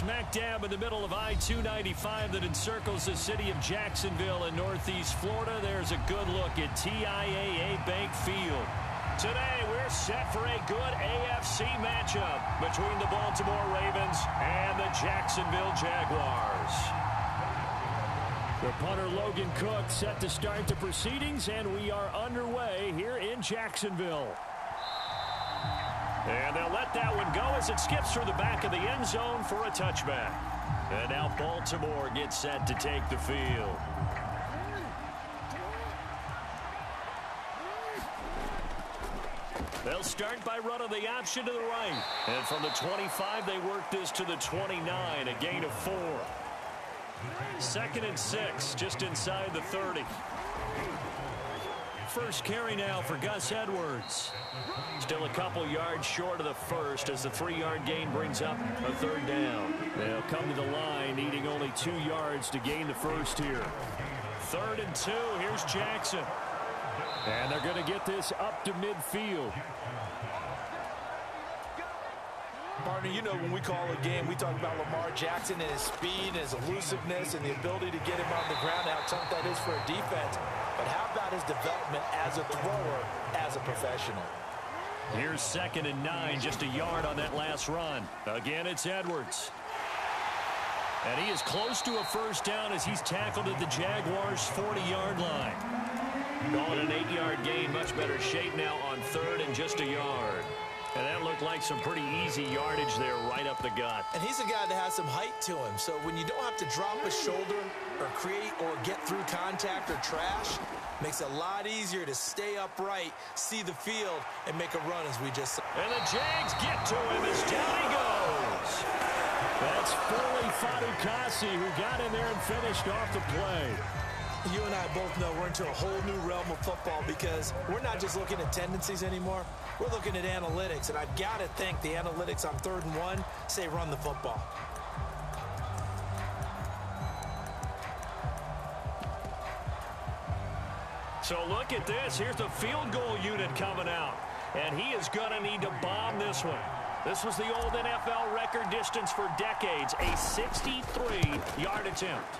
smack dab in the middle of I-295 that encircles the city of Jacksonville in northeast Florida. There's a good look at TIAA Bank Field. Today, we're set for a good AFC matchup between the Baltimore Ravens and the Jacksonville Jaguars. The punter Logan Cooke set to start the proceedings, and we are underway here in Jacksonville. And they'll let that one go as it skips through the back of the end zone for a touchback. And now Baltimore gets set to take the field. They'll start by running the option to the right. And from the 25, they work this to the 29, a gain of four. Second and six, just inside the 30. First carry now for Gus Edwards. Still a couple yards short of the first as the three-yard gain brings up a third down. They'll come to the line needing only two yards to gain the first here. Third and two. Here's Jackson. And they're going to get this up to midfield. You know when we call a game, we talk about Lamar Jackson and his speed and his elusiveness and the ability to get him on the ground, how tough that is for a defense. But how about his development as a thrower, as a professional? Here's second and nine, just a yard on that last run. Again, it's Edwards. And he is close to a first down as he's tackled at the Jaguars' 40-yard line. Calling an eight-yard gain, much better shape now on third and just a yard. And that looked like some pretty easy yardage there right up the gut. And he's a guy that has some height to him. So when you don't have to drop a shoulder or create or get through contact or trash, makes it a lot easier to stay upright, see the field, and make a run as we just saw. And the Jags get to him as down he goes. That's Foley Fatukasi who got in there and finished off the play. You and I both know we're into a whole new realm of football because we're not just looking at tendencies anymore. We're looking at analytics, and I've got to think the analytics on third and one say run the football. So look at this. Here's the field goal unit coming out. And he is going to need to bomb this one. This was the old NFL record distance for decades, a 63-yard attempt.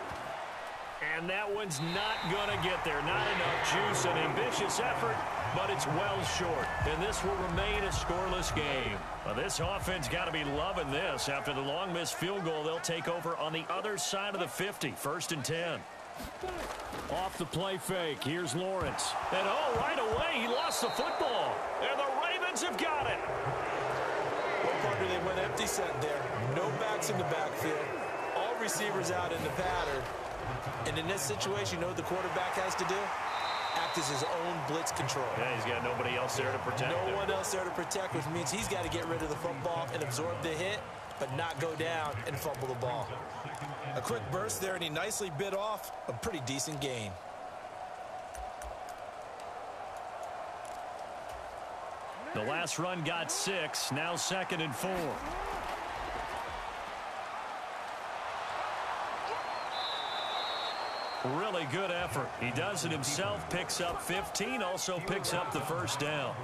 And that one's not going to get there. Not enough juice, an ambitious effort, but it's well short. And this will remain a scoreless game. Well, this offense got to be loving this. After the long missed field goal, they'll take over on the other side of the 50, first and 10. Off the play fake, here's Lawrence. And oh, right away, he lost the football. And the Ravens have got it. Well, partner, they went empty set there. No backs in the backfield. All receivers out in the pattern. And in this situation, you know what the quarterback has to do? Act as his own blitz control. Yeah, he's got nobody else there to protect No him. one else there to protect, which means he's got to get rid of the football and absorb the hit, but not go down and fumble the ball. A quick burst there, and he nicely bit off a pretty decent gain. The last run got six, now second and four. Really good effort. He does it himself, picks up 15, also picks up the first down.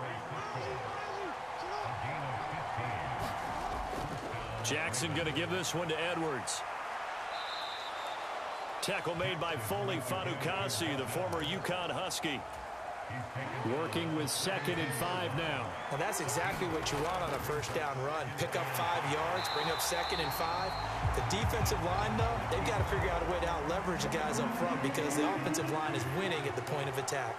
Jackson going to give this one to Edwards. Tackle made by Foley Fatukasi, the former UConn Husky. Working with second and five now. Well, that's exactly what you want on a first down run. Pick up five yards, bring up second and five. The defensive line, though, they've got to figure out a way to out-leverage the guys up front because the offensive line is winning at the point of attack.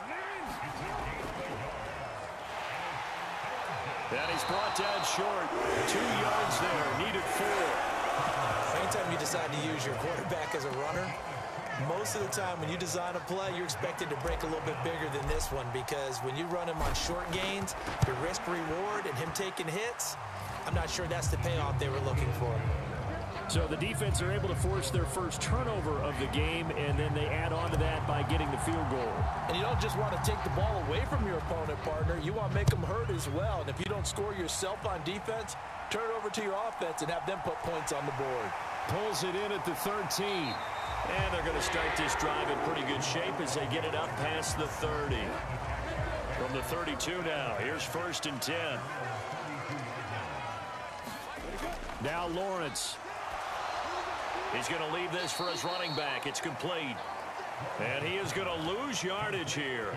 And he's brought down short. Two yards there, needed four. Anytime you decide to use your quarterback as a runner, most of the time when you design a play, you're expected to break a little bit bigger than this one because when you run him on short gains, your risk reward and him taking hits, I'm not sure that's the payoff they were looking for. So the defense are able to force their first turnover of the game, and then they add on to that by getting the field goal. And you don't just want to take the ball away from your opponent, partner. You want to make them hurt as well. And if you don't score yourself on defense, turn it over to your offense and have them put points on the board. Pulls it in at the 13. And they're going to start this drive in pretty good shape as they get it up past the 30. From the 32 now, here's first and 10. Now Lawrence. He's going to leave this for his running back. It's complete. And he is going to lose yardage here.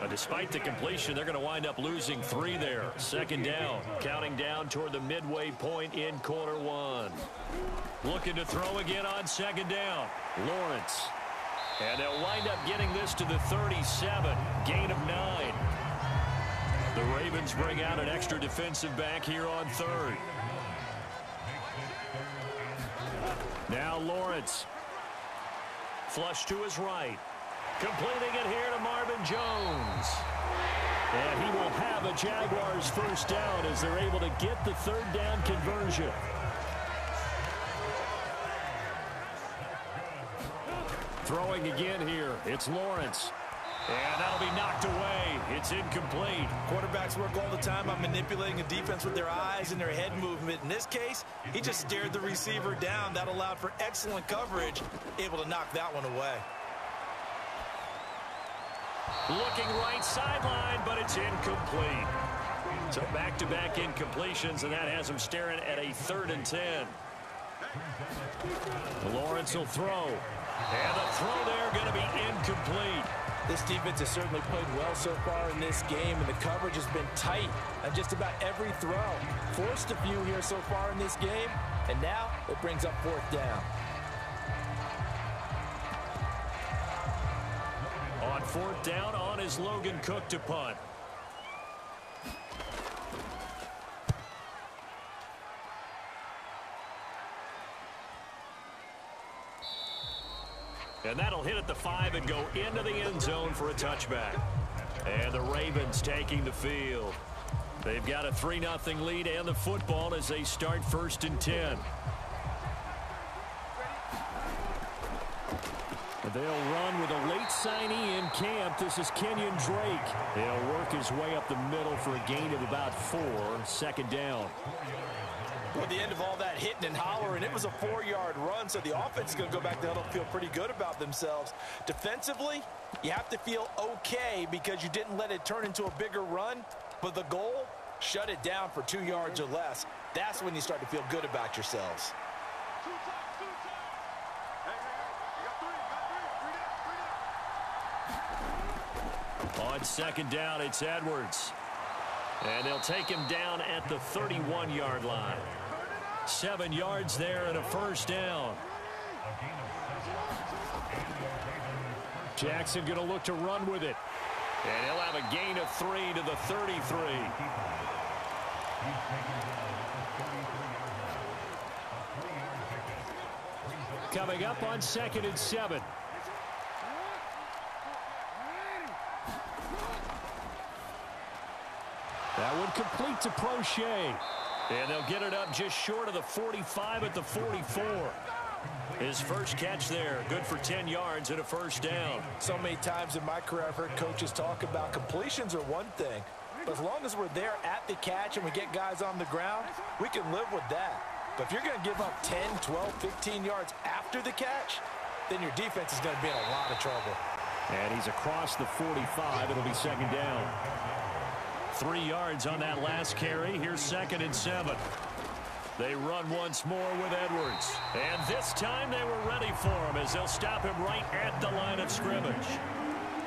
But despite the completion, they're going to wind up losing three there. Second down, counting down toward the midway point in quarter one. Looking to throw again on second down. Lawrence. And they'll wind up getting this to the 37. Gain of nine. The Ravens bring out an extra defensive back here on third. Now Lawrence. Flush to his right. Completing it here to Marvin Jones. And he will have a Jaguars first down as they're able to get the third down conversion. Throwing again here. It's Lawrence. And that'll be knocked away. It's incomplete. Quarterbacks work all the time on manipulating a defense with their eyes and their head movement. In this case, he just stared the receiver down. That allowed for excellent coverage, able to knock that one away. Looking right sideline, but it's incomplete. So back-to-back -back incompletions, and that has him staring at a third and ten. Lawrence will throw. And the throw there going to be incomplete. This defense has certainly played well so far in this game, and the coverage has been tight on just about every throw. Forced a few here so far in this game, and now it brings up fourth down. On fourth down, on is Logan Cooke to punt. And that'll hit at the five and go into the end zone for a touchback. And the Ravens taking the field. They've got a 3-0 lead and the football as they start first and 10. They'll run with a late signee in camp. This is Kenyon Drake. He'll work his way up the middle for a gain of about four. Second down. At the end of all that hitting and hollering, it was a four-yard run, so the offense is going to go back to huddle feel pretty good about themselves. Defensively, you have to feel okay because you didn't let it turn into a bigger run, but the goal, shut it down for two yards or less. That's when you start to feel good about yourselves. On second down, it's Edwards. And they'll take him down at the 31-yard line. Seven yards there and a first down. Jackson going to look to run with it. And he'll have a gain of three to the 33. Coming up on second and seven. That one complete to Proche. And they'll get it up just short of the 45 at the 44. His first catch there, good for 10 yards and a first down. So many times in my career I've heard coaches talk about completions are one thing. But as long as we're there at the catch and we get guys on the ground, we can live with that. But if you're going to give up 10, 12, 15 yards after the catch, then your defense is going to be in a lot of trouble. And he's across the 45. It'll be second down. Three yards on that last carry. Here's second and seven. They run once more with Edwards. And this time they were ready for him as they'll stop him right at the line of scrimmage.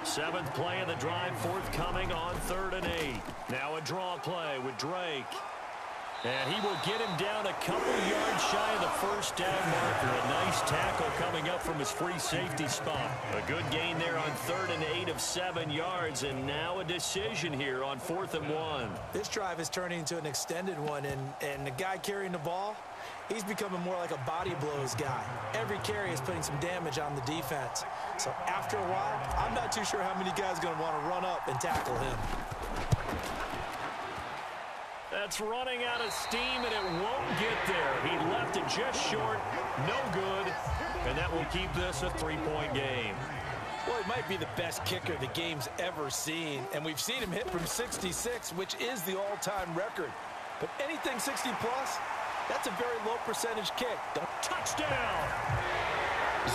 Seventh play of the drive forthcoming on third and eight. Now a draw play with Drake. And he will get him down a couple yards shy of the first down marker. A nice tackle coming up from his free safety spot. A good gain there on third and eight of seven yards. And now a decision here on fourth and one. This drive is turning into an extended one. And, and the guy carrying the ball, he's becoming more like a body blows guy. Every carry is putting some damage on the defense. So after a while, I'm not too sure how many guys are going to want to run up and tackle him. That's running out of steam, and it won't get there. He left it just short. No good. And that will keep this a three-point game. Well, he might be the best kicker the game's ever seen. And we've seen him hit from 66, which is the all-time record. But anything 60-plus, that's a very low percentage kick. Don't touchdown!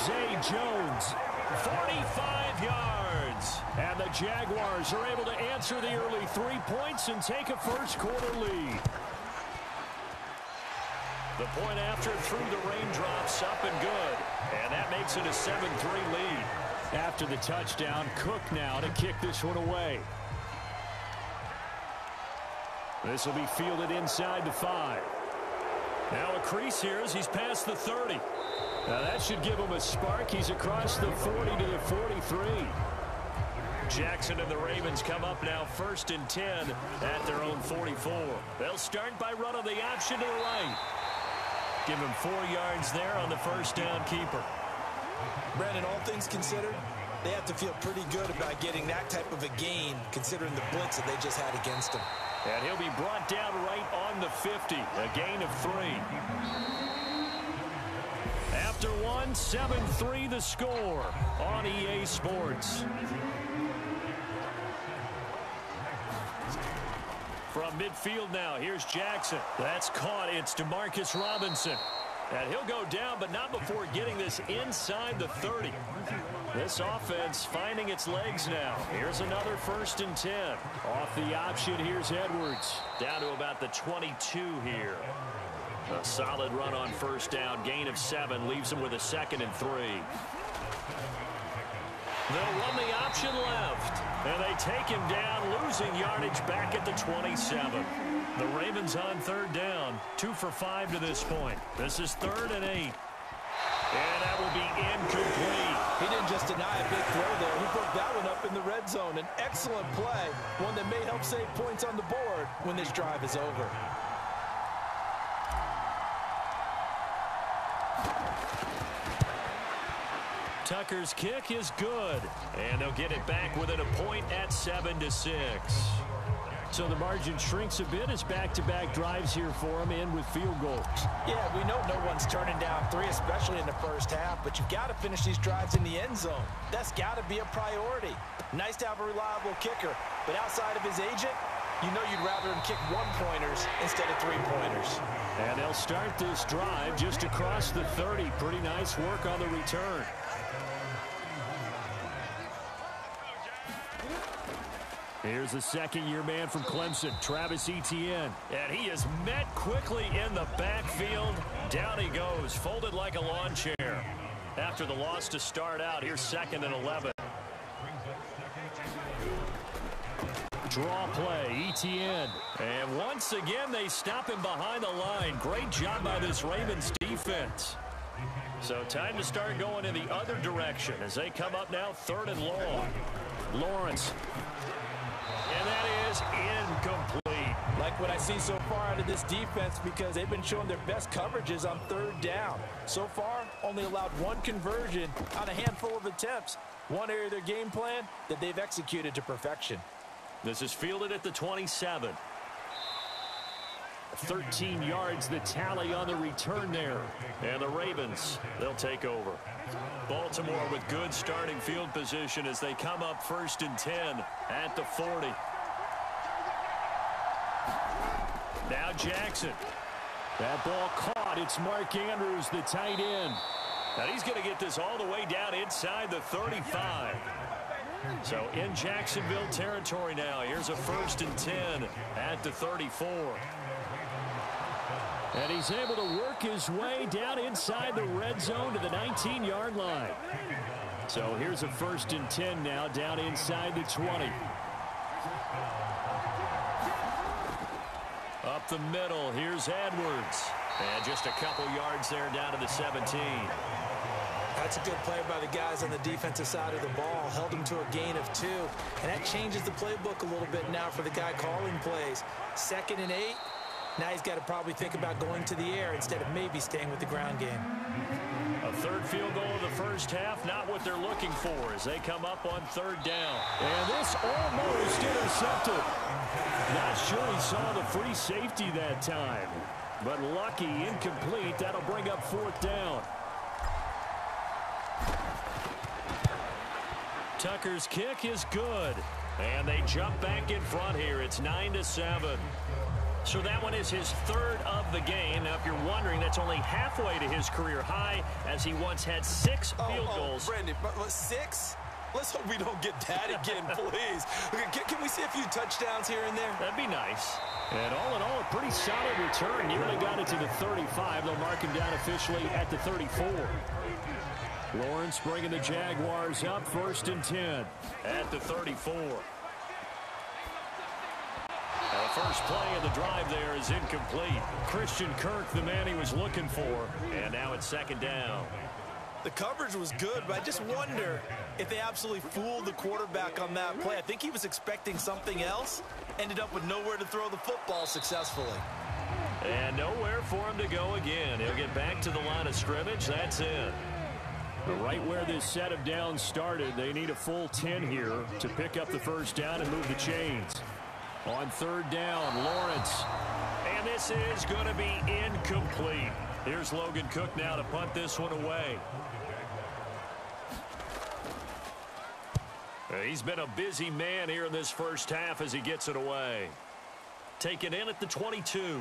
Zay Jones, 45 yards. And the Jaguars are able to answer the early three points and take a first quarter lead. The point after through the raindrops up and good. And that makes it a 7-3 lead. After the touchdown, Cooke now to kick this one away. This will be fielded inside the five. Now a crease here as he's past the 30. Now that should give him a spark. He's across the 40 to the 43. Jackson and the Ravens come up now first and 10 at their own 44. They'll start by running the option to the right. Give him four yards there on the first down keeper. Brandon, all things considered, they have to feel pretty good about getting that type of a gain considering the blitz that they just had against them. And he'll be brought down right on the 50, a gain of three. After one, 7-3 the score on EA Sports. From midfield now, here's Jackson. That's caught. It's Demarcus Robinson. And he'll go down, but not before getting this inside the 30. This offense finding its legs now. Here's another first and 10. Off the option, here's Edwards. Down to about the 22 here. A solid run on first down. Gain of seven leaves him with a second and three. They'll run the option left. And they take him down, losing yardage back at the 27. The Ravens on third down. Two for five to this point. This is third and eight. And that will be incomplete. He didn't just deny a big throw there. He put that one up in the red zone. An excellent play. One that may help save points on the board when this drive is over. Tucker's kick is good. And they'll get it back within a point at 7 to six. So the margin shrinks a bit as back-to-back -back drives here for him and with field goals. Yeah, we know no one's turning down three, especially in the first half, but you've got to finish these drives in the end zone. That's got to be a priority. Nice to have a reliable kicker, but outside of his agent, you know you'd rather him kick one-pointers instead of three-pointers. And they'll start this drive just across the 30. Pretty nice work on the return. Here's the second-year man from Clemson, Travis Etienne. And he is met quickly in the backfield. Down he goes, folded like a lawn chair. After the loss to start out, here's second and 11. Draw play, Etienne. And once again, they stop him behind the line. Great job by this Ravens defense. So time to start going in the other direction as they come up now third and long. Lawrence and that is incomplete. Like what I see so far out of this defense because they've been showing their best coverages on third down. So far, only allowed one conversion on a handful of attempts. One area of their game plan that they've executed to perfection. This is fielded at the 27. 13 yards the tally on the return there. And the Ravens, they'll take over. Baltimore with good starting field position as they come up first and 10 at the 40. Now Jackson. That ball caught. It's Mark Andrews, the tight end. Now he's going to get this all the way down inside the 35. So in Jacksonville territory now. Here's a first and 10 at the 34. And he's able to work his way down inside the red zone to the 19-yard line. So here's a first and 10 now down inside the 20. Up the middle, here's Edwards. And just a couple yards there down to the 17. That's a good play by the guys on the defensive side of the ball. Held them to a gain of two. And that changes the playbook a little bit now for the guy calling plays. Second and eight. Now he's got to probably think about going to the air instead of maybe staying with the ground game. A third field goal of the first half, not what they're looking for as they come up on third down. And this almost intercepted. Not sure he saw the free safety that time. But lucky, incomplete. That'll bring up fourth down. Tucker's kick is good. And they jump back in front here. It's 9 to seven. So that one is his third of the game. Now, if you're wondering, that's only halfway to his career high as he once had six oh, field oh, goals. Brandon, six? Let's hope we don't get that again, please. can, can, we see a few touchdowns here and there? That'd be nice. And all in all, a pretty solid return. Nearly got it to the 35. They'll mark him down officially at the 34. Lawrence bringing the Jaguars up first and 10. At the 34. First play of the drive there is incomplete. Christian Kirk, the man he was looking for. And now it's second down. The coverage was good, but I just wonder if they absolutely fooled the quarterback on that play. I think he was expecting something else. Ended up with nowhere to throw the football successfully. And nowhere for him to go again. He'll get back to the line of scrimmage. That's it. Right where this set of downs started, they need a full 10 here to pick up the first down and move the chains. On third down, Lawrence. And this is going to be incomplete. Here's Logan Cooke now to punt this one away. He's been a busy man here in this first half as he gets it away. Taken in at the 22.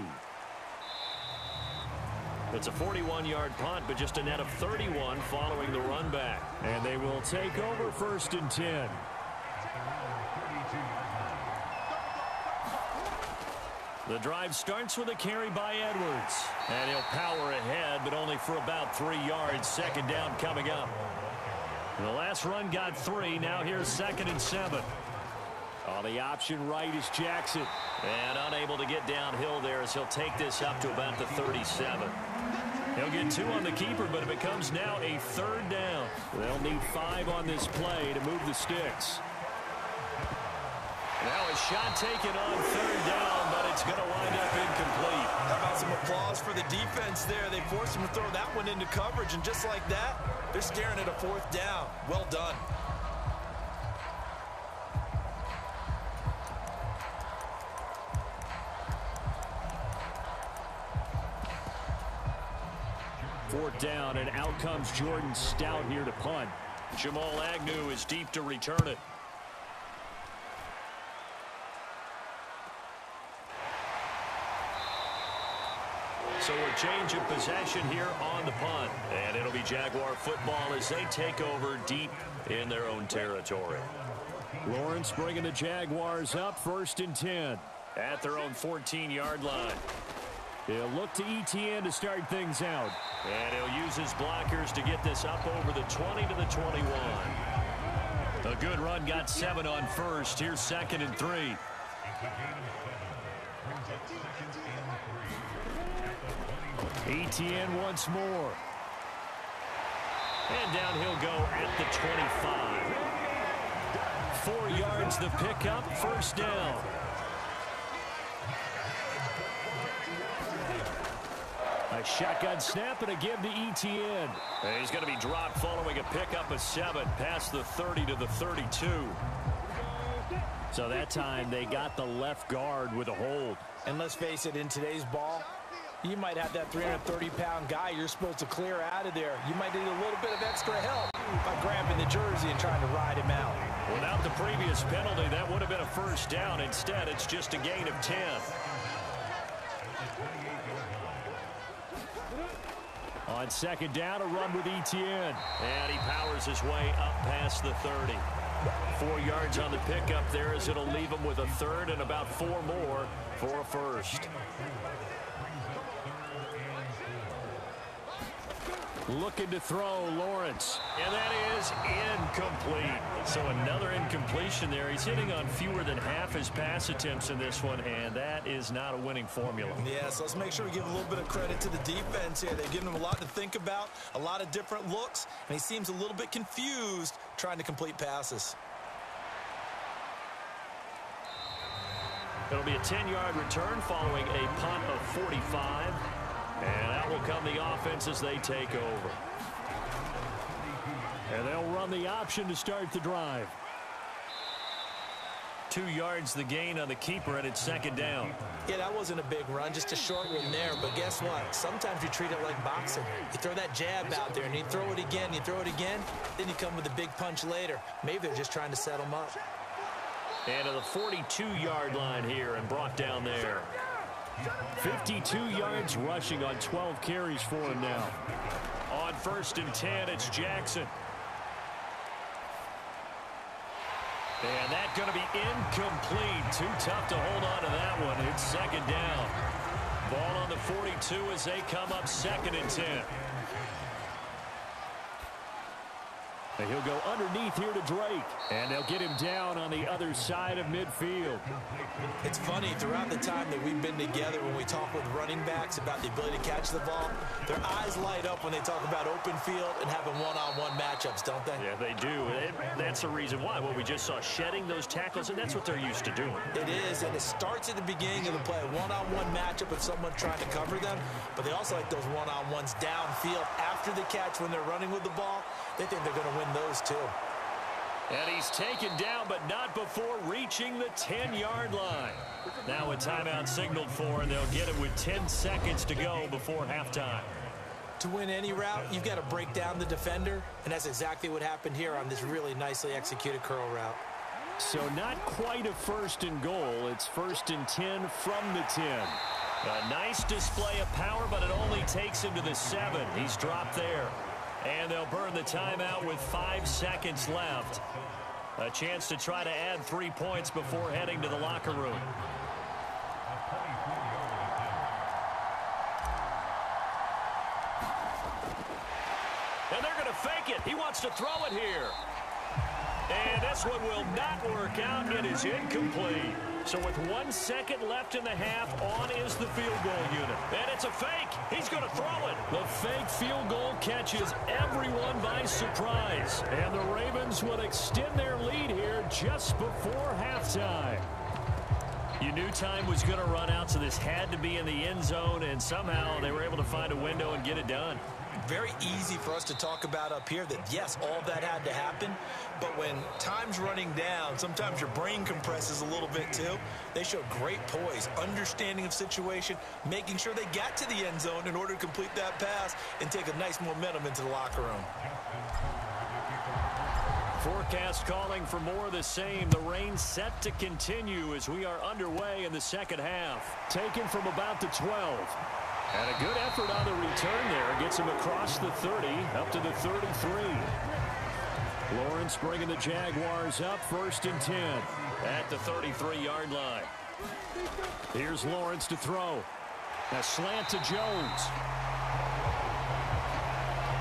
It's a 41-yard punt, but just a net of 31 following the run back. And they will take over first and 10. The drive starts with a carry by Edwards. And he'll power ahead, but only for about three yards. Second down coming up. The last run got three. Now here's second and seven. On the option right is Jackson. And unable to get downhill there as he'll take this up to about the 37. He'll get two on the keeper, but it becomes now a third down. They'll need five on this play to move the sticks. Now a shot taken on third down, it's going to wind up incomplete. How about some applause for the defense there? They forced him to throw that one into coverage, and just like that, they're staring at a fourth down. Well done. Fourth down, and out comes Jordan Stout here to punt. Jamal Agnew is deep to return it. Change of possession here on the punt. And it'll be Jaguar football as they take over deep in their own territory. Lawrence bringing the Jaguars up first and 10. At their own 14-yard line. He'll look to Etienne to start things out. And he'll use his blockers to get this up over the 20 to the 21. A good run got seven on first. Here's second and three. Etienne once more. And down he'll go at the 25. Four yards the pickup, first down. A shotgun snap and a give to Etienne. And he's going to be dropped following a pickup of seven past the 30 to the 32. So that time they got the left guard with a hold. And let's face it, in today's ball, you might have that 330-pound guy you're supposed to clear out of there. You might need a little bit of extra help by grabbing the jersey and trying to ride him out. Without the previous penalty, that would have been a first down. Instead, it's just a gain of 10. On second down, a run with Etienne. And he powers his way up past the 30. Four yards on the pickup there as it'll leave him with a third and about four more for a first. Looking to throw, Lawrence. And that is incomplete. So another incompletion there. He's hitting on fewer than half his pass attempts in this one, and that is not a winning formula. Yeah, so let's make sure we give a little bit of credit to the defense here. They've given him a lot to think about, a lot of different looks, and he seems a little bit confused trying to complete passes. It'll be a 10-yard return following a punt of 45. And out will come the offense as they take over. And they'll run the option to start the drive. Two yards the gain on the keeper, and it's second down. Yeah, that wasn't a big run, just a short one there. But guess what? Sometimes you treat it like boxing. You throw that jab out there, and you throw it again, you throw it again, then you come with a big punch later. Maybe they're just trying to set them up. And to the 42-yard line here and brought down there. 52 yards rushing on 12 carries for him now. On first and 10, it's Jackson. And that going to be incomplete. Too tough to hold on to that one. It's second down. Ball on the 42 as they come up second and 10. And he'll go underneath here to Drake. And they'll get him down on the other side of midfield. It's funny, throughout the time that we've been together, when we talk with running backs about the ability to catch the ball, their eyes light up when they talk about open field and having one-on-one -on -one matchups, don't they? Yeah, they do. that's the reason why. What we just saw, shedding those tackles, and that's what they're used to doing. It is, and it starts at the beginning of the play, one-on-one -on -one matchup with someone trying to cover them, but they also like those one-on-ones downfield after the catch when they're running with the ball. They think they're going to win those too. And he's taken down, but not before reaching the 10-yard line. Now a timeout signaled for, and they'll get it with 10 seconds to go before halftime. To win any route, you've got to break down the defender, and that's exactly what happened here on this really nicely executed curl route. So not quite a first and goal. It's first and 10 from the 10. A nice display of power, but it only takes him to the 7. He's dropped there. And they'll burn the timeout with five seconds left. A chance to try to add three points before heading to the locker room. And they're going to fake it. He wants to throw it here. And this one will not work out. It is incomplete. So with one second left in the half, on is the field goal unit. And it's a fake. He's going to throw it. The fake field goal catches everyone by surprise. And the Ravens will extend their lead here just before halftime. You knew time was going to run out, so this had to be in the end zone, and somehow they were able to find a window and get it done very easy for us to talk about up here that, yes, all that had to happen. But when time's running down, sometimes your brain compresses a little bit too. They showed great poise, understanding of situation, making sure they got to the end zone in order to complete that pass and take a nice momentum into the locker room. Forecast calling for more of the same. The rain set to continue as we are underway in the second half. Taken from about the 12. And a good effort on the return there. Gets him across the 30, up to the 33. Lawrence bringing the Jaguars up first and 10 at the 33-yard line. Here's Lawrence to throw. A slant to Jones.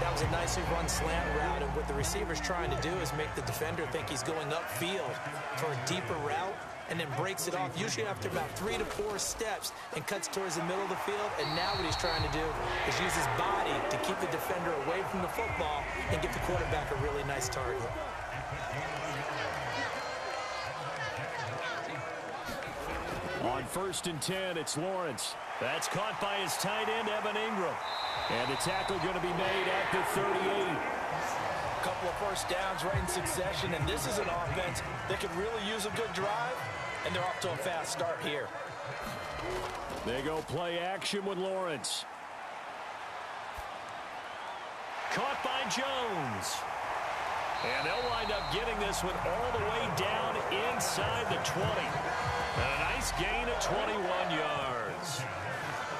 That was a nicely run slant route, and what the receiver's trying to do is make the defender think he's going upfield for a deeper route and then breaks it off, usually after about three to four steps, and cuts towards the middle of the field. And now what he's trying to do is use his body to keep the defender away from the football and get the quarterback a really nice target. On first and 10, it's Lawrence. That's caught by his tight end, Evan Engram. And the tackle going to be made at the 38 couple of first downs right in succession, and this is an offense that could really use a good drive, and they're off to a fast start here. They go play action with Lawrence. Caught by Jones. And they'll wind up getting this one all the way down inside the 20. And a nice gain of 21 yards.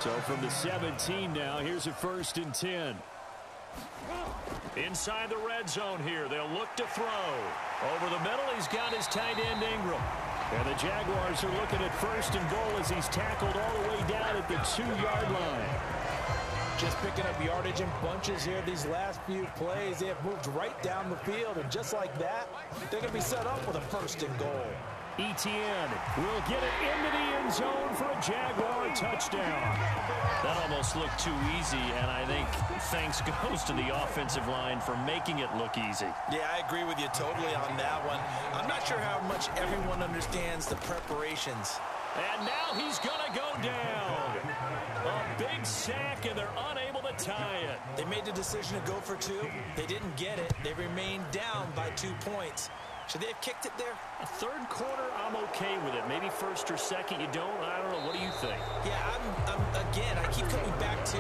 So from the 17 now, here's a first and 10. Inside the red zone here. They'll look to throw. Over the middle, he's got his tight end Engram. And the Jaguars are looking at first and goal as he's tackled all the way down at the two-yard line. Just picking up yardage in bunches here these last few plays. They have moved right down the field, and just like that, they're going to be set up with a first and goal. Etienne will get it into the end zone for a Jaguar touchdown. That almost looked too easy, and I think thanks goes to the offensive line for making it look easy. Yeah, I agree with you totally on that one. I'm not sure how much everyone understands the preparations. And now he's going to go down. A big sack, and they're unable to tie it. They made the decision to go for two. They didn't get it. They remained down by two points. Should they have kicked it there? A third quarter, I'm okay with it. Maybe first or second, you don't. I don't know. What do you think? Yeah, I'm, I'm again, I keep coming back to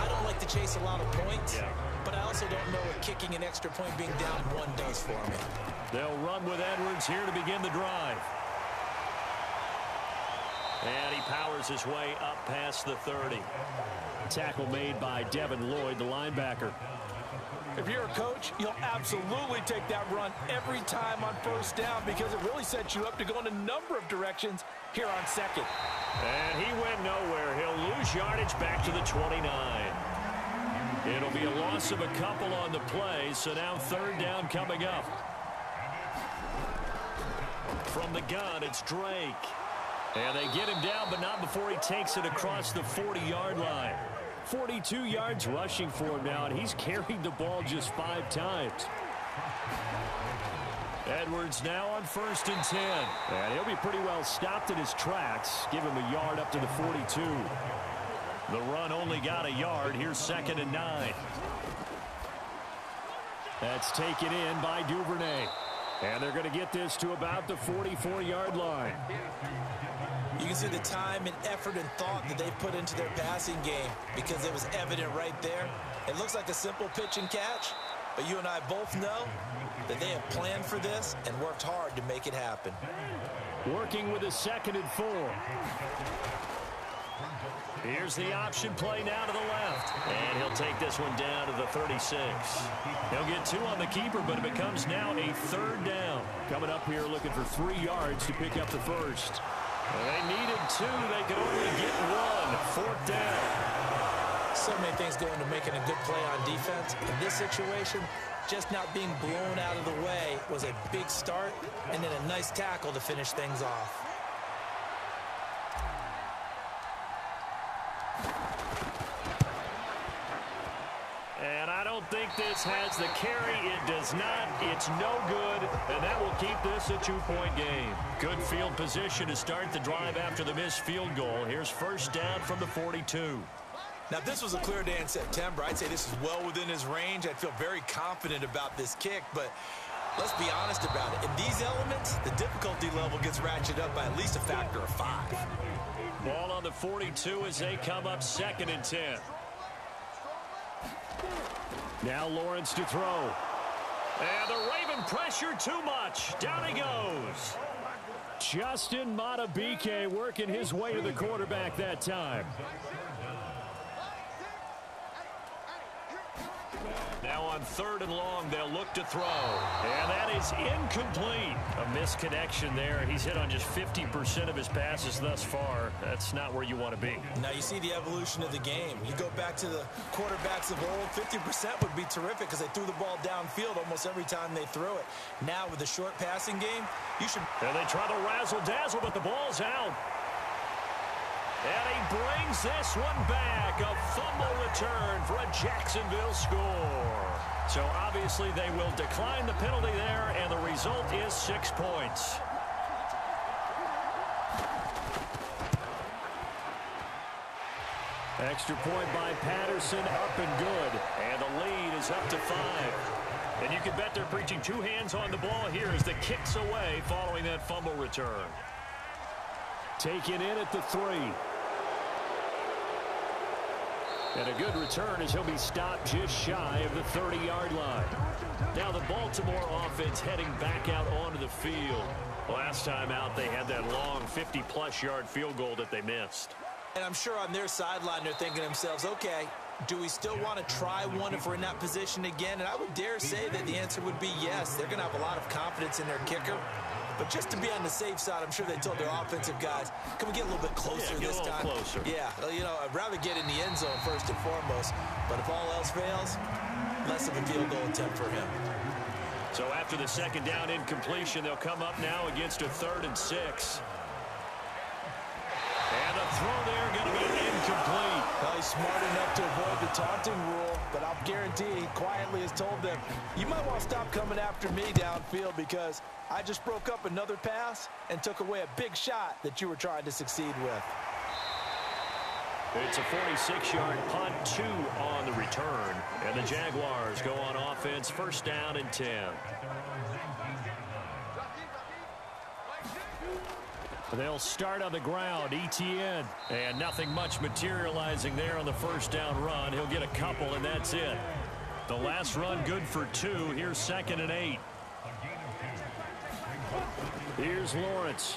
I don't like to chase a lot of points. Yeah. But I also don't know what kicking an extra point being down one does for me. They'll run with Edwards here to begin the drive. And he powers his way up past the 30. Tackle made by Devin Lloyd, the linebacker. If you're a coach, you'll absolutely take that run every time on first down because it really sets you up to go in a number of directions here on second. And he went nowhere. He'll lose yardage back to the 29. It'll be a loss of a couple on the play, so now third down coming up. From the gun, it's Drake. And they get him down, but not before he takes it across the 40-yard line. 42 yards rushing for him now, and he's carried the ball just five times. Edwards now on first and 10. And he'll be pretty well stopped in his tracks. Give him a yard up to the 42. The run only got a yard. Here's second and nine. That's taken in by Duvernay. And they're going to get this to about the 44-yard line. You can see the time and effort and thought that they put into their passing game because it was evident right there. It looks like a simple pitch and catch, but you and I both know that they have planned for this and worked hard to make it happen. Working with a second and four. Here's the option play now to the left. And he'll take this one down to the 36. He'll get two on the keeper, but it becomes now a third down. Coming up here looking for three yards to pick up the first. They needed two. They could only get one. Fourth down. So many things go into making a good play on defense. In this situation, just not being blown out of the way was a big start and then a nice tackle to finish things off. Think this has the carry. It does not. It's no good. And that will keep this a two-point game. Good field position to start the drive after the missed field goal. Here's first down from the 42. Now, if this was a clear day in September, I'd say this is well within his range. I'd feel very confident about this kick, but let's be honest about it. In these elements, the difficulty level gets ratcheted up by at least a factor of five. Ball on the 42 as they come up second and 10. Now Lawrence to throw. And the Raven pressure too much. Down he goes. Justin Madubuike working his way to the quarterback that time. Now on third and long, they'll look to throw. And that is incomplete. A misconnection there. He's hit on just 50% of his passes thus far. That's not where you want to be. Now you see the evolution of the game. You go back to the quarterbacks of old, 50% would be terrific because they threw the ball downfield almost every time they threw it. Now with the short passing game, you should... And they try to razzle-dazzle, but the ball's out. And he brings this one back. A fumble return for a Jacksonville score. So obviously they will decline the penalty there, and the result is six points. Extra point by Patterson, up and good. And the lead is up to five. And you can bet they're preaching two hands on the ball here as the kicks away following that fumble return. Taken in at the three. And a good return as he'll be stopped just shy of the 30-yard line. Now the Baltimore offense heading back out onto the field. Last time out, they had that long 50-plus yard field goal that they missed. And I'm sure on their sideline they're thinking to themselves, okay, do we still want to try one if we're in that position again? And I would dare say that the answer would be yes. They're going to have a lot of confidence in their kicker. But just to be on the safe side, I'm sure they told their offensive guys, can we get a little bit closer yeah, this time? Closer. Yeah, you know, I'd rather get in the end zone first and foremost. But if all else fails, less of a field goal attempt for him. So after the second down incompletion, they'll come up now against a third and six. And a throw there going to be incomplete. Well, he's smart enough to avoid the taunting rule, but I'll guarantee he quietly has told them, you might want to stop coming after me downfield because I just broke up another pass and took away a big shot that you were trying to succeed with. It's a 46-yard punt, two on the return. And the Jaguars go on offense, first down and 10. They'll start on the ground, Etienne. And nothing much materializing there on the first down run. He'll get a couple, and that's it. The last run good for two. Here's second and eight. Here's Lawrence.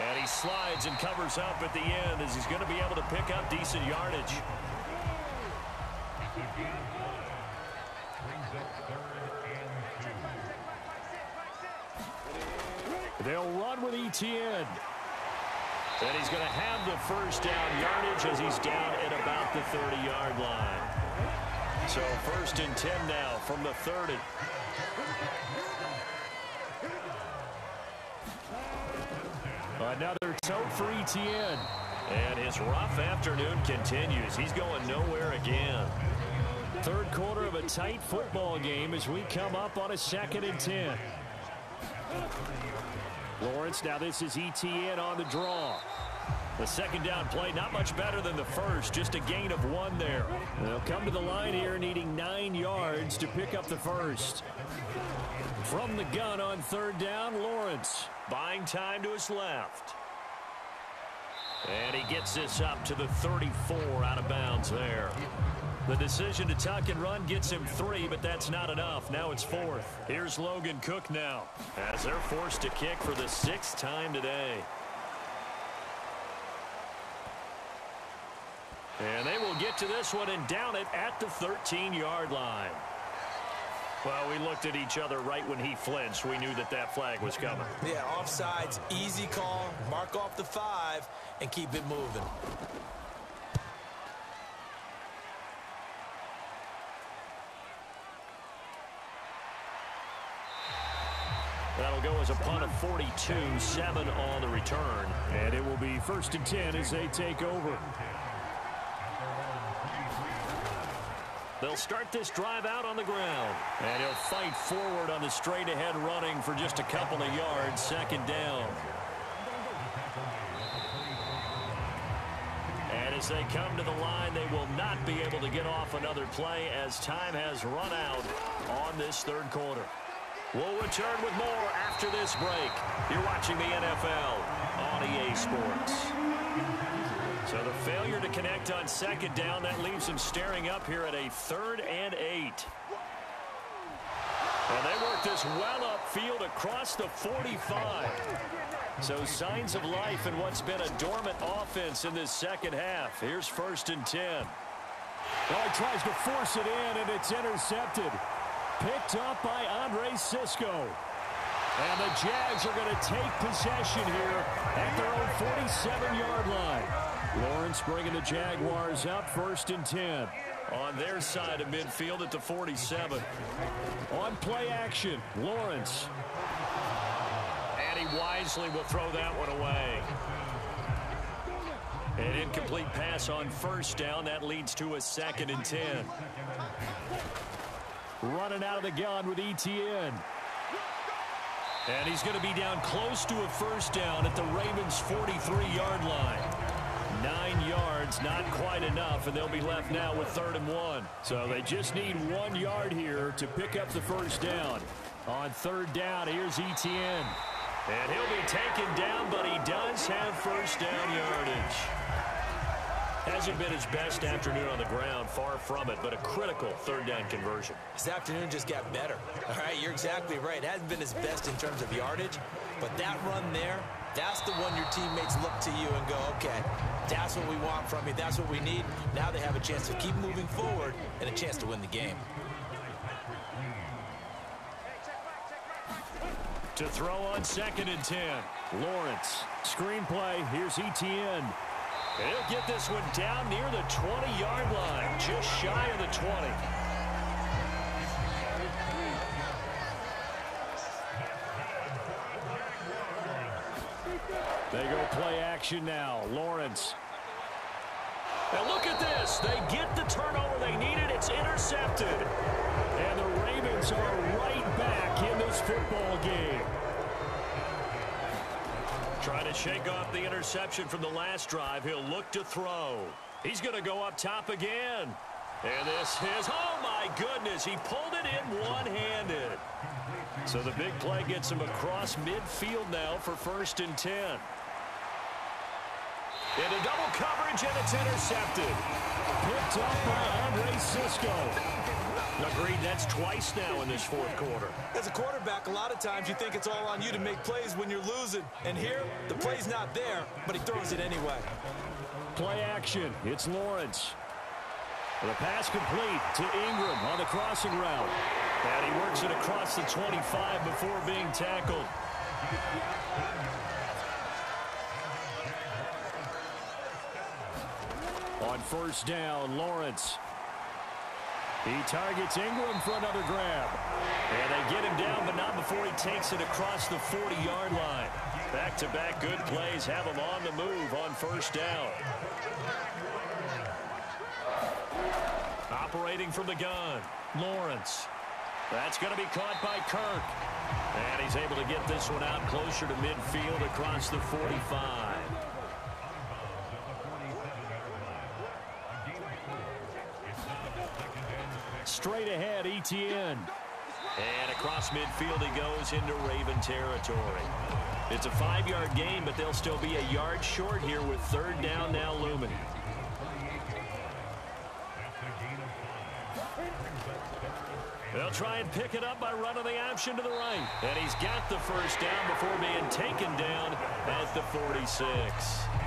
And he slides and covers up at the end as he's going to be able to pick up decent yardage. They'll run with Etienne. And he's going to have the first down yardage as he's down at about the 30-yard line. So first and 10 now from the 30. Another tote for Etienne. And his rough afternoon continues. He's going nowhere again. Third quarter of a tight football game as we come up on a second and 10. Lawrence, now this is Etienne on the draw. The second down play, not much better than the first, just a gain of one there. They'll come to the line here needing nine yards to pick up the first. From the gun on third down, Lawrence. Buying time to his left. And he gets this up to the 34 out of bounds there. The decision to tuck and run gets him three, but that's not enough. Now it's fourth. Here's Logan Cooke now as they're forced to kick for the sixth time today. And they will get to this one and down it at the 13-yard line. Well, we looked at each other right when he flinched. We knew that that flag was coming. Yeah, offsides, easy call. Mark off the five and keep it moving. That'll go as a punt of 42, 7 on the return. And it will be first and 10 as they take over. They'll start this drive out on the ground. And he'll fight forward on the straight-ahead running for just a couple of yards, second down. And as they come to the line, they will not be able to get off another play as time has run out on this third quarter. We'll return with more after this break. You're watching the NFL on EA Sports. So the failure to connect on second down, that leaves them staring up here at a third and eight. And they work this well upfield across the 45. So signs of life in what's been a dormant offense in this second half. Here's first and 10. Well, he tries to force it in, and it's intercepted. Picked up by Andre Cisco. And the Jags are going to take possession here at their own 47-yard line. Lawrence bringing the Jaguars up first and 10. On their side of midfield at the 47. On play action, Lawrence. And he wisely will throw that one away. An incomplete pass on first down. That leads to a second and 10. Running out of the gun with Etienne. And he's going to be down close to a first down at the Ravens' 43-yard line. Nine yards, not quite enough, and they'll be left now with third and one. So they just need one yard here to pick up the first down. On third down, here's Etienne. And he'll be taken down, but he does have first down yardage. Hasn't been his best afternoon on the ground, far from it, but a critical third down conversion. His afternoon just got better. All right, you're exactly right. It hasn't been his best in terms of yardage, but that run there, that's the one your teammates look to you and go, okay, that's what we want from you. That's what we need. Now they have a chance to keep moving forward and a chance to win the game. To throw on second and 10. Lawrence. Screenplay. Here's Etienne. He'll get this one down near the 20-yard line, just shy of the 20. They go play action now. Lawrence. And look at this. They get the turnover they needed. It's intercepted. And the Ravens are right back in this football game. Trying to shake off the interception from the last drive. He'll look to throw. He's going to go up top again. And this is, oh my goodness, he pulled it in one-handed. So the big play gets him across midfield now for first and 10. Into double coverage, and it's intercepted. Picked up by Andre Cisco. Agreed, that's twice now in this fourth quarter. As a quarterback, a lot of times you think it's all on you to make plays when you're losing. And here, the play's not there, but he throws it anyway. Play action. It's Lawrence. The pass complete to Engram on the crossing route. And he works it across the 25 before being tackled. On first down, Lawrence. He targets Engram for another grab. And they get him down, but not before he takes it across the 40-yard line. Back-to-back -back good plays have him on the move on first down. Operating from the gun, Lawrence. That's going to be caught by Kirk. And he's able to get this one out closer to midfield across the 45. And across midfield he goes into Raven territory. It's a five-yard game, but they'll still be a yard short here with third down now looming. They'll try and pick it up by running the option to the right. And he's got the first down before being taken down at the 46.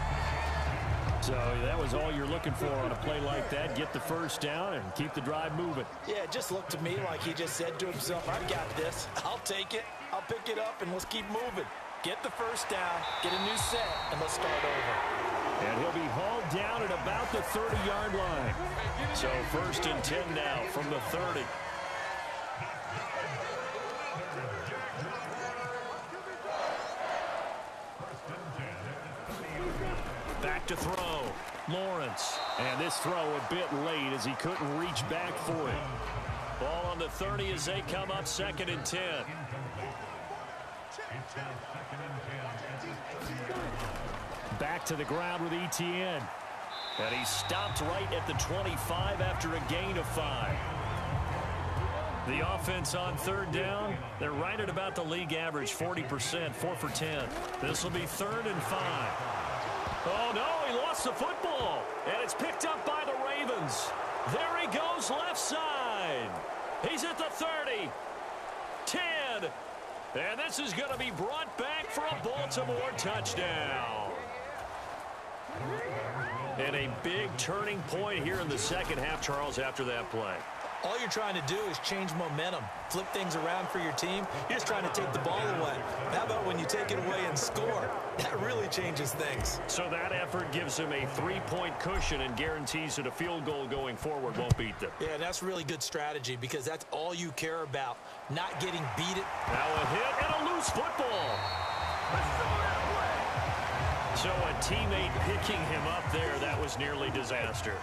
So that was all you're looking for on a play like that. Get the first down and keep the drive moving. Yeah, it just looked to me like he just said to himself, I've got this. I'll take it. I'll pick it up, and let's keep moving. Get the first down, get a new set, and let's start over. And he'll be hauled down at about the 30-yard line. So first and 10 now from the 30. Back to throw. Lawrence. And this throw a bit late as he couldn't reach back for it. Ball on the 30 as they come up second and 10. Back to the ground with Etienne. And he stopped right at the 25 after a gain of five. The offense on third down, they're right at about the league average, 40%, 4 for 10. This will be third and five. Oh, no, he lost the football. And it's picked up by the Ravens. There he goes left side. He's at the 30. 10. And this is going to be brought back for a Baltimore touchdown. And a big turning point here in the second half, Charles, after that play. All you're trying to do is change momentum, flip things around for your team. You're just trying to take the ball away. How about when you take it away and score? That really changes things. So that effort gives him a three-point cushion and guarantees that a field goal going forward won't beat them. Yeah, that's really good strategy because that's all you care about, not getting beat. it. Now a hit and a loose football. So a teammate picking him up there, that was nearly disaster.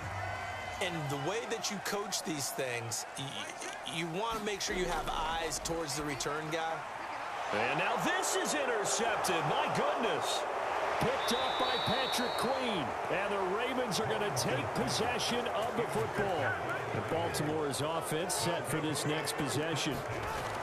And the way that you coach these things, you, you want to make sure you have eyes towards the return guy. And now this is intercepted. My goodness. Picked up by Patrick Queen. And the Ravens are going to take possession of the football. The Baltimore's offense set for this next possession.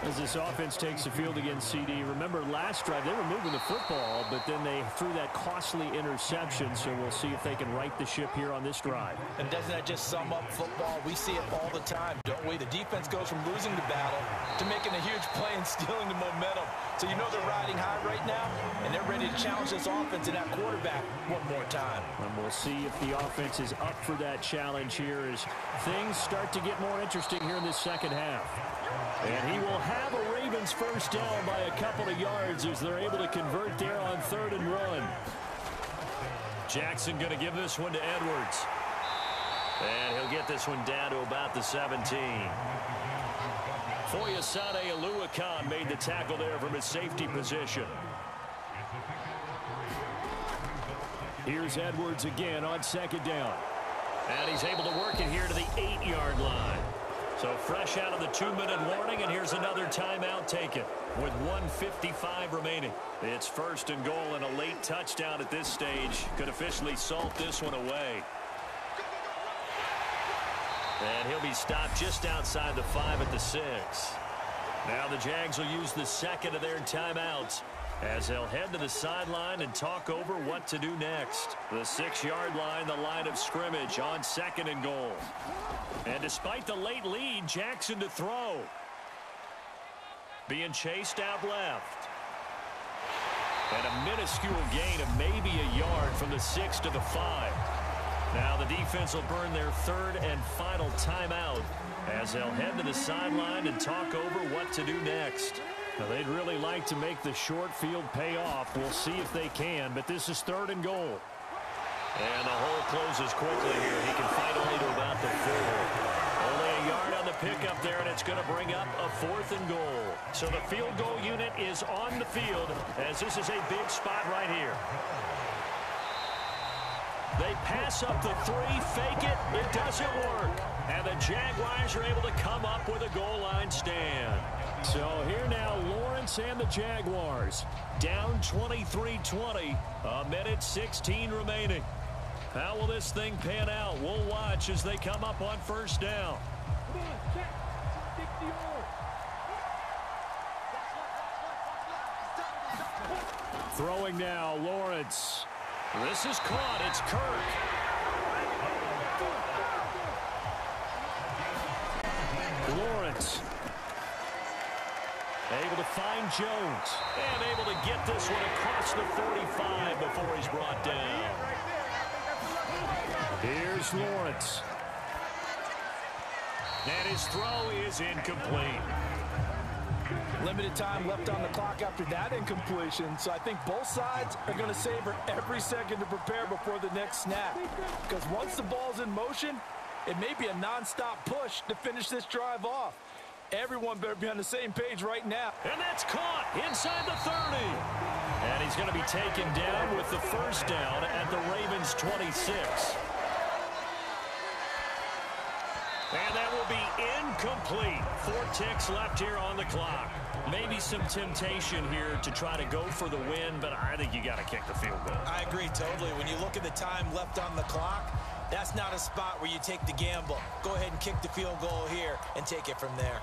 As this offense takes the field against CD. Remember last drive, they were moving the football, but then they threw that costly interception, so we'll see if they can right the ship here on this drive. And doesn't that just sum up football? We see it all the time, don't we? The defense goes from losing the battle to making a huge play and stealing the momentum. So you know they're riding high right now, and they're ready to challenge this offense and that quarterback one more time. And we'll see if the offense is up for that challenge here as things start to get more interesting here in this second half. And he will have a Ravens first down by a couple of yards as they're able to convert there on third and run. Jackson going to give this one to Edwards. And he'll get this one down to about the 17. Foyesade Oluokun made the tackle there from his safety position. Here's Edwards again on second down. And he's able to work it here to the eight-yard line. So fresh out of the two-minute warning, and here's another timeout taken with 155 remaining. It's first and goal, and a late touchdown at this stage could officially salt this one away. And he'll be stopped just outside the five at the six. Now the Jags will use the second of their timeouts. As they'll head to the sideline and talk over what to do next. The six-yard line, the line of scrimmage on second and goal. And despite the late lead, Jackson to throw. Being chased out left. And a minuscule gain of maybe a yard from the six to the five. Now the defense will burn their third and final timeout as they'll head to the sideline and talk over what to do next. Now, they'd really like to make the short field pay off. We'll see if they can, but this is third and goal. And the hole closes quickly here. He can fight only to about the four. Only a yard on the pickup there, and it's going to bring up a fourth and goal. So the field goal unit is on the field as this is a big spot right here. They pass up the three, fake it, it doesn't work. And the Jaguars are able to come up with a goal line stand. So here now, Lawrence and the Jaguars. Down 23-20, a minute 16 remaining. How will this thing pan out? We'll watch as they come up on first down. Throwing now, Lawrence. This is caught. It's Kirk. Lawrence. Able to find Jones. And able to get this one across the 45 before he's brought down. Here's Lawrence. And his throw is incomplete. Limited time left on the clock after that incompletion, so I think both sides are going to savor every second to prepare before the next snap. Because once the ball's in motion, it may be a nonstop push to finish this drive off. Everyone better be on the same page right now. And that's caught inside the 30. And he's going to be taken down with the first down at the Ravens 26. And that will be incomplete. Four ticks left here on the clock. Maybe some temptation here to try to go for the win, but I think you got to kick the field goal. I agree totally. When you look at the time left on the clock, that's not a spot where you take the gamble. Go ahead and kick the field goal here and take it from there.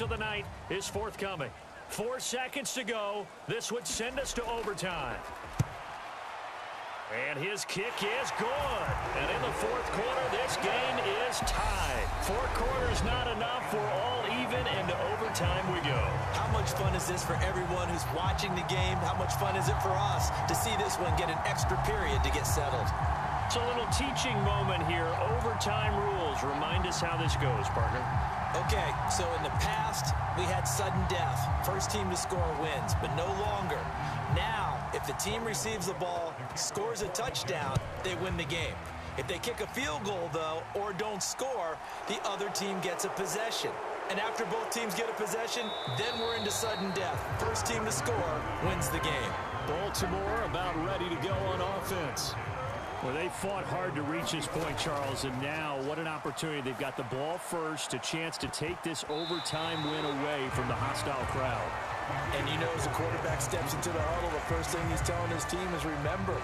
Of the night is forthcoming. Four seconds to go. This would send us to overtime. And his kick is good. And in the fourth quarter, this game is tied. Four quarters not enough. We're all even, and to overtime we go. How much fun is this for everyone who's watching the game? How much fun is it for us to see this one get an extra period to get settled? It's a little teaching moment here. Overtime rules. Remind us how this goes, partner. Okay, so in the past, we had sudden death. First team to score wins, but no longer. Now, if the team receives the ball, scores a touchdown, they win the game. If they kick a field goal, though, or don't score, the other team gets a possession. And after both teams get a possession, then we're into sudden death. First team to score wins the game. Baltimore about ready to go on offense. Well, they fought hard to reach this point, Charles, and now what an opportunity. They've got the ball first, a chance to take this overtime win away from the hostile crowd. And you know as the quarterback steps into the huddle, the first thing he's telling his team is remember,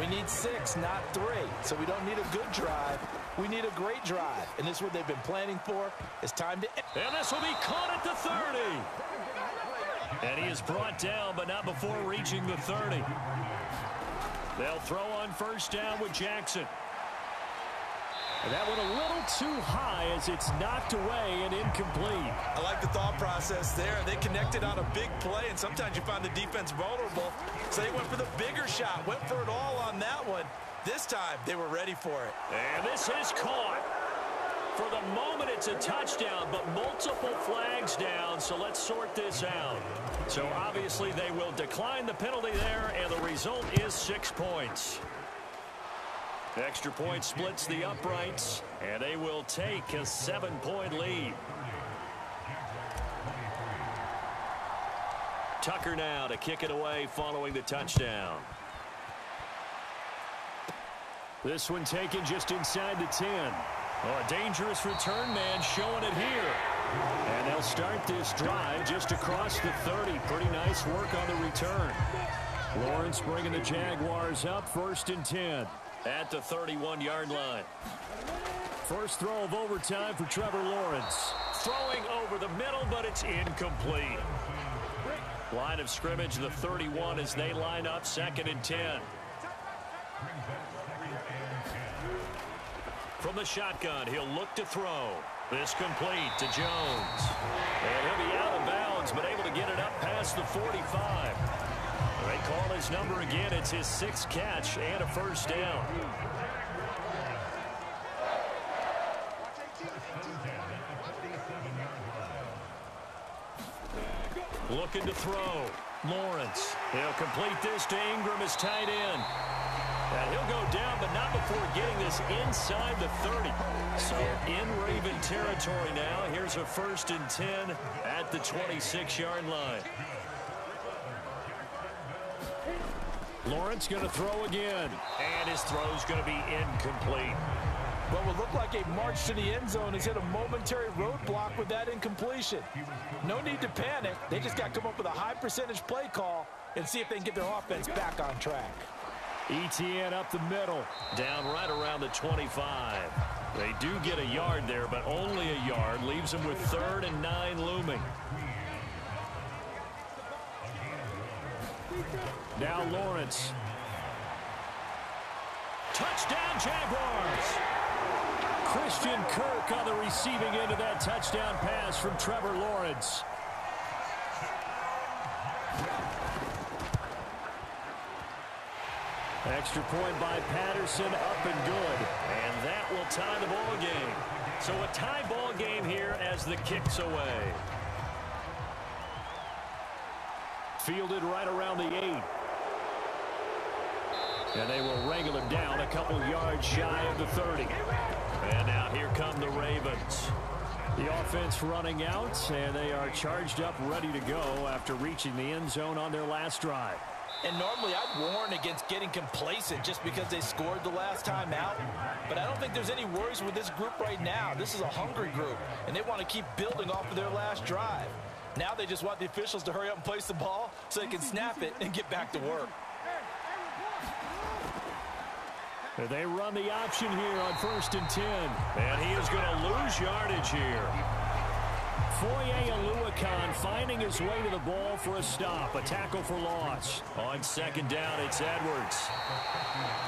we need six, not three. So we don't need a good drive. We need a great drive. And this is what they've been planning for. It's time to... And this will be caught at the 30. And he is brought down, but not before reaching the 30. They'll throw on first down with Jackson. And that one a little too high as it's knocked away and incomplete. I like the thought process there. They connected on a big play, and sometimes you find the defense vulnerable. So they went for the bigger shot, went for it all on that one. This time, they were ready for it. And this is caught. For the moment, it's a touchdown, but multiple flags down, so let's sort this out. So obviously they will decline the penalty there, and the result is six points. Extra point splits the uprights, and they will take a seven-point lead. Tucker now to kick it away following the touchdown. This one taken just inside the 10. Oh, a dangerous return man showing it here. And they'll start this drive just across the 30. Pretty nice work on the return. Lawrence bringing the Jaguars up first and 10 at the 31-yard line. First throw of overtime for Trevor Lawrence. Throwing over the middle, but it's incomplete. Line of scrimmage, the 31 as they line up second and 10. From the shotgun, he'll look to throw. This complete to Jones. And he'll be out of bounds, but able to get it up past the 45. They call his number again. It's his sixth catch and a first down. Looking to throw. Lawrence. He'll complete this to Engram as tight end. And he'll go down, but not before getting this inside the 30. So in Raven territory now. Here's a first and 10 at the 26-yard line. Lawrence going to throw again. And his throw's going to be incomplete. What would look like a march to the end zone has hit a momentary roadblock with that incompletion. No need to panic. They just got to come up with a high percentage play call and see if they can get their offense back on track. Etienne up the middle. Down right around the 25. They do get a yard there, but only a yard. Leaves them with third and nine looming. Now Lawrence. Touchdown Jaguars. Christian Kirk on the receiving end of that touchdown pass from Trevor Lawrence. Extra point by Patterson, up and good. And that will tie the ball game. So a tie ball game here as the kicks away. Fielded right around the eight. And they will wrangle him down a couple yards shy of the 30. And now here come the Ravens. The offense running out, and they are charged up, ready to go after reaching the end zone on their last drive. And normally I'd warn against getting complacent just because they scored the last time out. But I don't think there's any worries with this group right now. This is a hungry group, and they want to keep building off of their last drive. Now they just want the officials to hurry up and place the ball so they can snap it and get back to work. They run the option here on first and 10. And he is going to lose yardage here. Foye Oluokun finding his way to the ball for a stop. A tackle for loss. On second down, it's Edwards.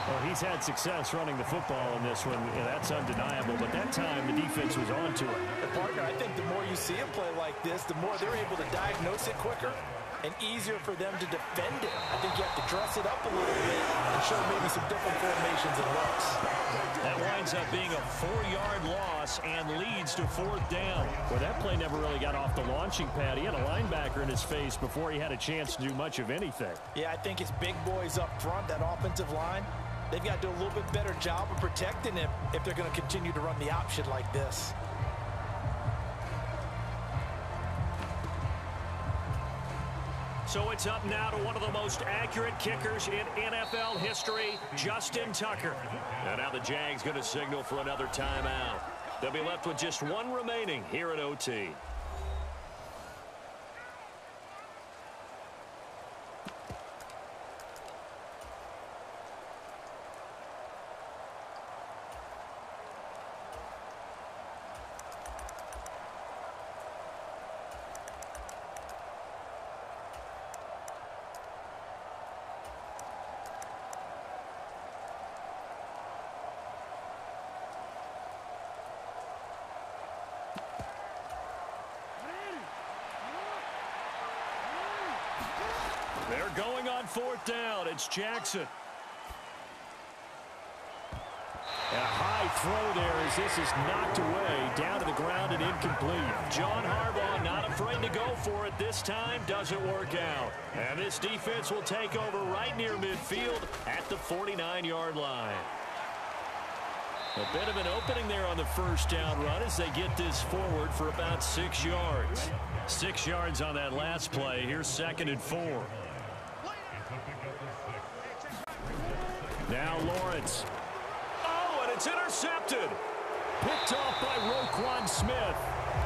Well, he's had success running the football in this one. Yeah, that's undeniable. But that time, the defense was on to it. Partner, I think the more you see him play like this, the more they're able to diagnose it quicker and easier for them to defend it. I think you have to dress it up a little bit and show maybe some different formations and looks. That winds up being a four-yard loss and leads to fourth down. Well, that play never really got off the launching pad. He had a linebacker in his face before he had a chance to do much of anything. Yeah, I think it's big boys up front, that offensive line. They've got to do a little bit better job of protecting him if they're going to continue to run the option like this. So it's up now to one of the most accurate kickers in NFL history, Justin Tucker. And now the Jags going to signal for another timeout. They'll be left with just one remaining here at OT. They're going on fourth down. It's Jackson. And a high throw there as this is knocked away, down to the ground and incomplete. John Harbaugh not afraid to go for it this time. Doesn't work out. And this defense will take over right near midfield at the 49-yard line. A bit of an opening there on the first down run as they get this forward for about six yards. Six yards on that last play. Here's second and four. Now Oh, and it's intercepted. picked off by Roquan Smith.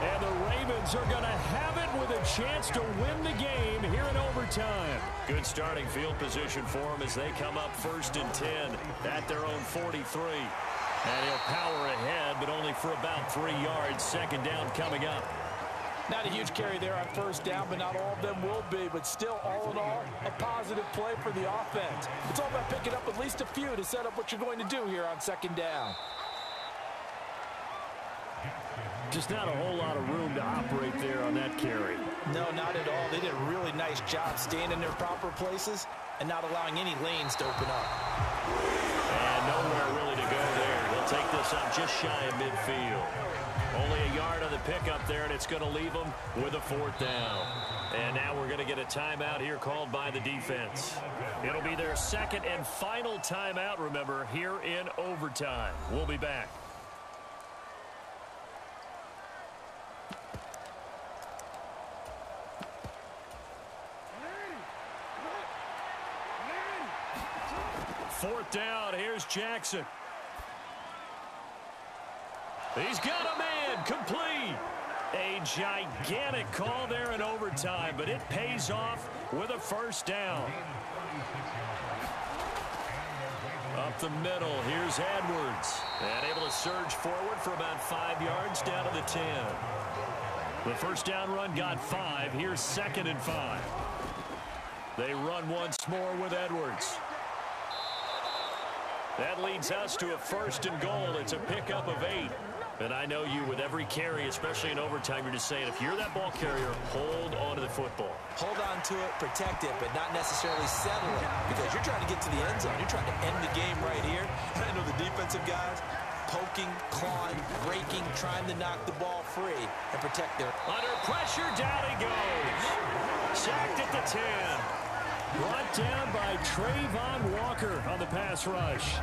And the Ravens are going to have it with a chance to win the game here in overtime. Good starting field position for them as they come up first and 10 at their own 43. And he'll power ahead, but only for about three yards. Second down coming up. Not a huge carry there on first down, but not all of them will be. But still, all in all, a positive play for the offense. It's all about picking up at least a few to set up what you're going to do here on second down. Just not a whole lot of room to operate there on that carry. No, not at all. They did a really nice job staying in their proper places and not allowing any lanes to open up. And nowhere really to go there. They'll take this up just shy of midfield. Only a yard on the pickup there, and it's going to leave them with a fourth down. And now we're going to get a timeout here called by the defense. It'll be their second and final timeout, remember, here in overtime. We'll be back. Fourth down. Here's Jackson. He's got a man. Complete. A gigantic call there in overtime, but it pays off with a first down. Up the middle, here's Edwards. And able to surge forward for about five yards down to the 10. The first down run got five. Here's second and five. They run once more with Edwards. That leads us to a first and goal. It's a pickup of eight. And I know you, with every carry, especially in overtime, you're just saying, if you're that ball carrier, hold on to the football. Hold on to it, protect it, but not necessarily settle it because you're trying to get to the end zone. You're trying to end the game right here. I know the defensive guys poking, clawing, breaking, trying to knock the ball free and protect their... Under pressure, down he goes. Sacked at the 10. Brought down by Travon Walker on the pass rush.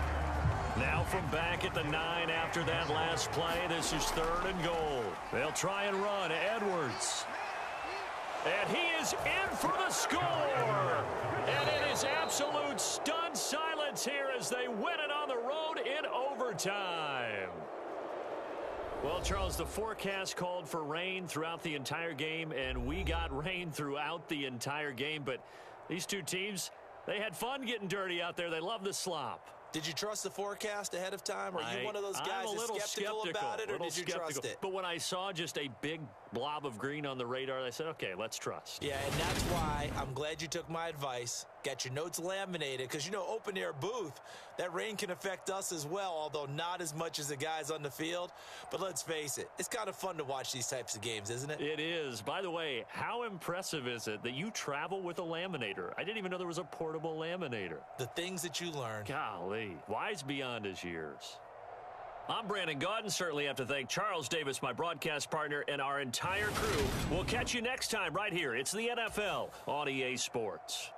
Now from back at the nine after that last play, this is third and goal. They'll try and run. Edwards. And he is in for the score. And it is absolute stunned silence here as they win it on the road in overtime. Well, Charles, the forecast called for rain throughout the entire game, and we got rain throughout the entire game. But these two teams, they had fun getting dirty out there. They love the slop. Did you trust the forecast ahead of time? Are you I, one of those guys I'm a little skeptical, skeptical about it, or did you skeptical. trust it? But when I saw just a big blob of green on the radar, They said, okay, let's trust. Yeah, and that's why I'm glad you took my advice. Got your notes laminated, because, you know, open air booth, that rain can affect us as well, although not as much as the guys on the field. But let's face it, it's kind of fun to watch these types of games, isn't it? It is. By the way, how impressive is it that you travel with a laminator? I didn't even know there was a portable laminator. The things that you learn. Golly, wise beyond his years. I'm Brandon Gaudin. Certainly have to thank Charles Davis, my broadcast partner, and our entire crew. We'll catch you next time right here. It's the NFL on EA Sports.